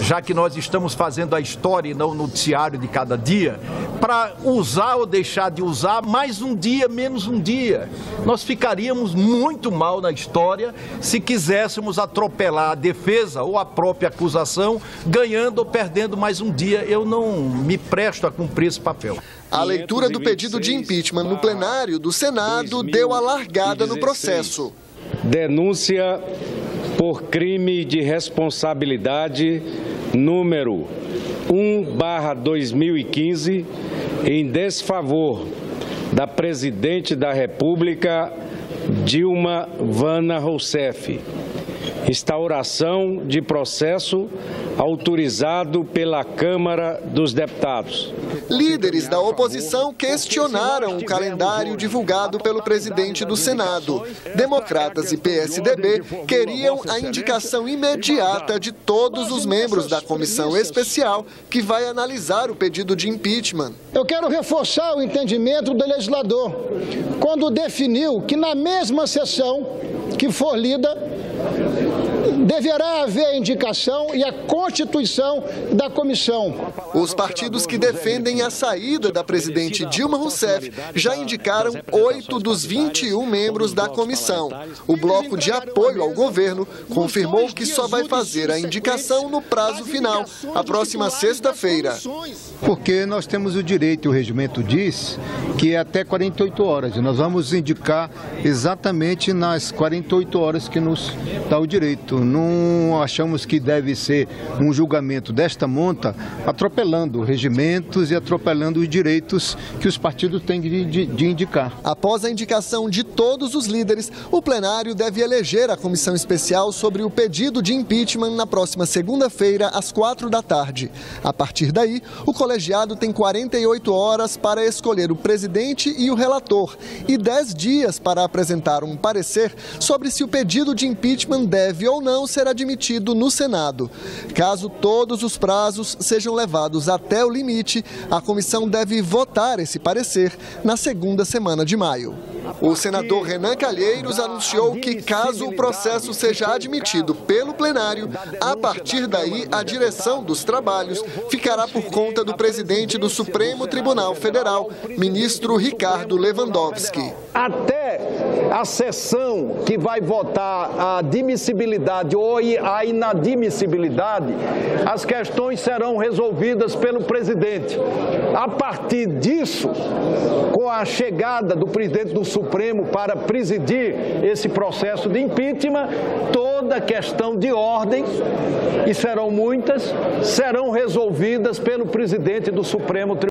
Já que nós estamos fazendo a história e não o noticiário de cada dia, para usar ou deixar de usar mais um dia, menos um dia. Nós ficaríamos muito mal na história se quiséssemos atropelar a defesa ou a própria acusação, ganhando ou perdendo mais um dia. Eu não me presto a cumprir esse papel. A leitura do pedido de impeachment no plenário do Senado deu a largada no processo. Denúncia por crime de responsabilidade número 1/2015 em desfavor da presidente da República Dilma Vana Rousseff. Instauração de processo autorizado pela Câmara dos Deputados. Líderes da oposição questionaram o calendário divulgado pelo presidente do Senado. Democratas e PSDB queriam a indicação imediata de todos os membros da comissão especial que vai analisar o pedido de impeachment. Eu quero reforçar o entendimento do legislador quando definiu que na mesma sessão que for lida deverá haver a indicação e a constituição da comissão. Os partidos que defendem a saída da presidente Dilma Rousseff já indicaram oito dos 21 membros da comissão. O bloco de apoio ao governo confirmou que só vai fazer a indicação no prazo final, a próxima sexta-feira. Porque nós temos o direito, o regimento diz, que é até 48 horas. Nós vamos indicar exatamente nas 48 horas que nos dá o direito não achamos que deve ser um julgamento desta monta atropelando regimentos e atropelando os direitos que os partidos têm de, de, de indicar. Após a indicação de todos os líderes, o plenário deve eleger a comissão especial sobre o pedido de impeachment na próxima segunda-feira, às quatro da tarde. A partir daí, o colegiado tem 48 horas para escolher o presidente e o relator e 10 dias para apresentar um parecer sobre se o pedido de impeachment deve ou não ser admitido no Senado. Caso todos os prazos sejam levados até o limite, a comissão deve votar esse parecer na segunda semana de maio. O senador Renan Calheiros anunciou que, caso o processo seja admitido pelo plenário, a partir daí a direção dos trabalhos ficará por conta do presidente do Supremo Tribunal Federal, ministro Ricardo Lewandowski. Até a sessão que vai votar a admissibilidade ou a inadmissibilidade, as questões serão resolvidas pelo presidente. A partir disso, com a chegada do presidente do Supremo para presidir esse processo de impeachment, toda questão de ordem, e serão muitas, serão resolvidas pelo presidente do Supremo Tribunal.